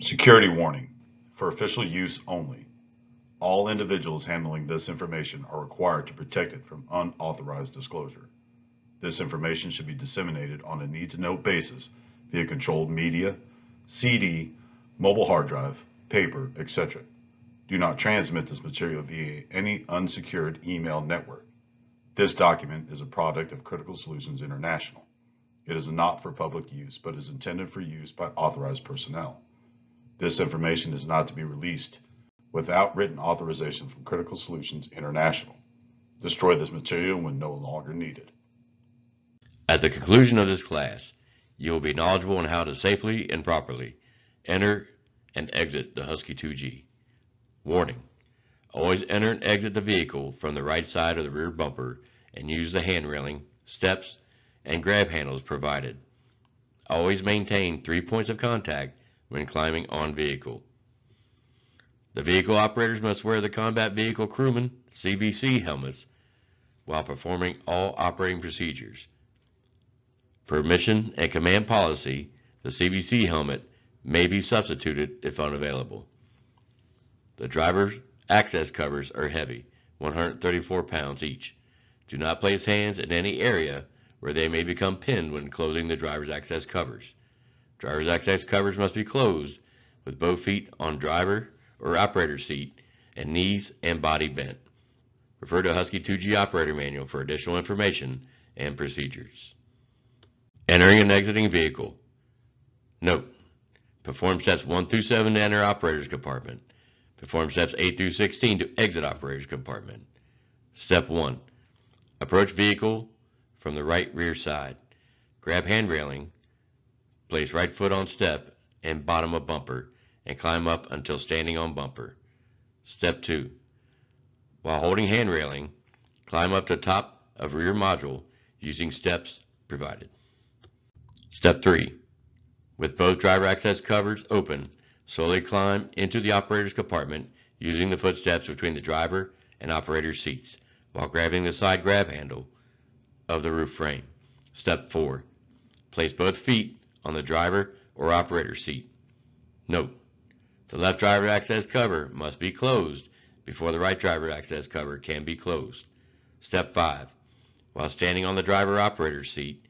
Security warning. For official use only. All individuals handling this information are required to protect it from unauthorized disclosure. This information should be disseminated on a need-to-know basis via controlled media, CD, mobile hard drive, paper, etc. Do not transmit this material via any unsecured email network. This document is a product of Critical Solutions International. It is not for public use, but is intended for use by authorized personnel. This information is not to be released without written authorization from Critical Solutions International. Destroy this material when no longer needed. At the conclusion of this class, you will be knowledgeable on how to safely and properly enter and exit the Husky 2G. Warning. Always enter and exit the vehicle from the right side of the rear bumper and use the hand railing, steps, and grab handles provided. Always maintain three points of contact when climbing on vehicle. The vehicle operators must wear the Combat Vehicle Crewman CVC helmets while performing all operating procedures. For mission and command policy, the CVC helmet may be substituted if unavailable. The driver's access covers are heavy, 134 pounds each. Do not place hands in any area where they may become pinned when closing the driver's access covers. Driver's access covers must be closed with both feet on driver or operator seat and knees and body bent. Refer to Husky 2G Operator Manual for additional information and procedures. Entering and exiting vehicle. Note, perform steps 1 through 7 to enter operator's compartment. Perform steps 8 through 16 to exit operator's compartment. Step 1. Approach vehicle from the right rear side. Grab hand railing Place right foot on step and bottom of bumper and climb up until standing on bumper. Step 2. While holding hand railing, climb up to top of rear module using steps provided. Step 3. With both driver access covers open, slowly climb into the operator's compartment using the footsteps between the driver and operator's seats while grabbing the side grab handle of the roof frame. Step 4. Place both feet on the driver or operator seat. Note, the left driver access cover must be closed before the right driver access cover can be closed. Step 5. While standing on the driver operator seat,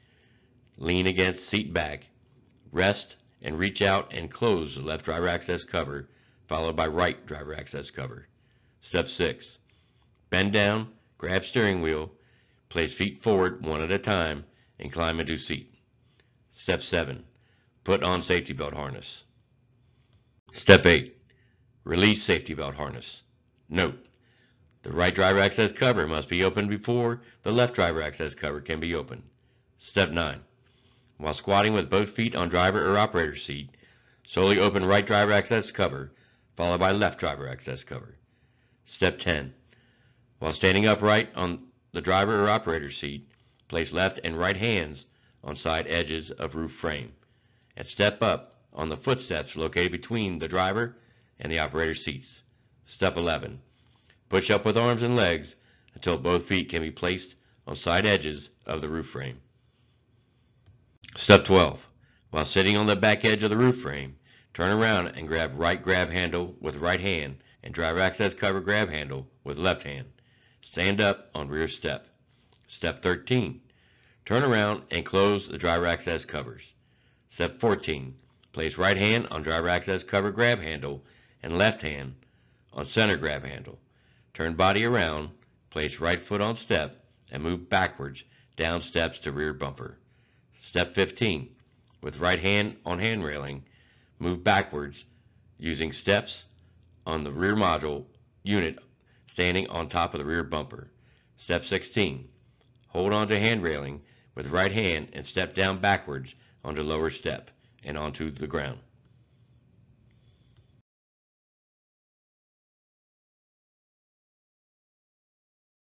lean against seat back, rest and reach out and close the left driver access cover followed by right driver access cover. Step 6. Bend down, grab steering wheel, place feet forward one at a time and climb into seat. Step 7. Put on safety belt harness. Step 8. Release safety belt harness. Note, the right driver access cover must be opened before the left driver access cover can be opened. Step 9. While squatting with both feet on driver or operator seat, slowly open right driver access cover, followed by left driver access cover. Step 10. While standing upright on the driver or operator seat, place left and right hands on side edges of roof frame and step up on the footsteps located between the driver and the operator seats. Step 11. Push up with arms and legs until both feet can be placed on side edges of the roof frame. Step 12. While sitting on the back edge of the roof frame, turn around and grab right grab handle with right hand and driver access cover grab handle with left hand. Stand up on rear step. Step 13. Turn around and close the driver access covers. Step 14. Place right hand on driver access cover grab handle and left hand on center grab handle. Turn body around, place right foot on step, and move backwards down steps to rear bumper. Step 15. With right hand on hand railing, move backwards using steps on the rear module unit standing on top of the rear bumper. Step 16. Hold on to hand railing with right hand and step down backwards onto lower step and onto the ground.